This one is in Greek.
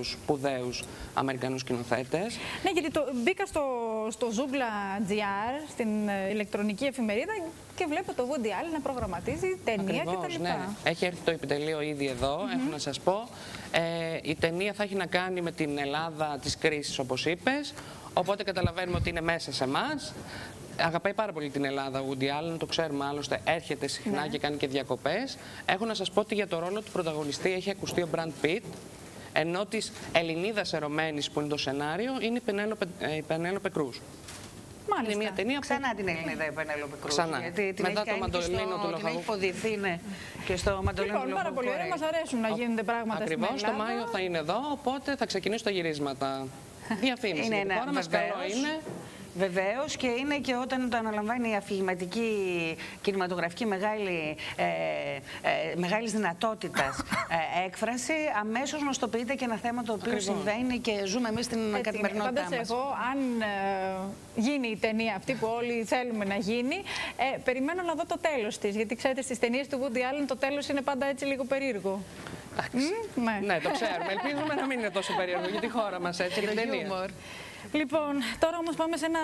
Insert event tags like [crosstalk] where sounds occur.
σπουδαίους Αμερικανούς σκηνοθέτε. Ναι, γιατί το, μπήκα στο, στο Zoogla.gr, στην ε, ηλεκτρονική εφημερίδα και βλέπω το Woody Allen να προγραμματίζει ταινία Ακριβώς, κτλ. ναι. Έχει έρθει το επιτελείο ήδη εδώ, έχω να σας πω. Ε, η ταινία θα έχει να κάνει με την Ελλάδα της κρίσης, όπως είπες. Οπότε καταλαβαίνουμε ότι είναι μέσα σε εμάς. Αγαπάει πάρα πολύ την Ελλάδα ο Woody Allen, το ξέρουμε άλλωστε. Έρχεται συχνά Ναι. και κάνει και διακοπές. Έχω να σας πω ότι για το ρόλο του πρωταγωνιστή έχει ακουστεί ο Brand Pitt. Ενώ της Ελληνίδας ερωμένης που είναι το σενάριο είναι η Πενέλοπε, ε, η Πενέλοπε Κρούς. Είναι Μάλιστα. μια ταινία που Ξανά την Ελληνίδα η Πενέλοπη Κρούς. Ξανά. Γιατί την Μετά έχει το κάνει και μαντολίνο στο- του Την έχει Λοχαγού. υποδηθεί, ναι. Και στο μαντολίνο του Λοιπόν, πάρα πολύ ωραία. Λοχαγού. Μας αρέσουν να γίνονται πράγματα Ακριβώς στην το Ελλάδα. Μάιο θα είναι εδώ, οπότε θα ξεκινήσουν τα γυρίσματα. [laughs] Διαφήμιση. Είναι για τη ένα χώρα μας καλό βεβαίως. είναι. Βεβαίως και είναι και όταν το αναλαμβάνει η αφηγηματική κινηματογραφική μεγάλη, ε, ε, μεγάλης δυνατότητας ε, έκφραση, αμέσως γνωστοποιείται και ένα θέμα το οποίο Ακριβώς. συμβαίνει και ζούμε εμείς στην Έτσι είναι. καθημερινότητά Πάντως μας. εγώ, αν ε, γίνει η ταινία αυτή που όλοι θέλουμε να γίνει, ε, περιμένω να δω το τέλος της. Γιατί ξέρετε, στις ταινίες του Woody Allen το τέλος είναι πάντα έτσι λίγο περίεργο. Μμ, ναι. Ναι, το ξέρουμε. Ελπίζουμε να μην είναι τόσο περίεργο για τη χώρα μας έτσι και την ταινία. Λοιπόν, τώρα όμως πάμε σε ένα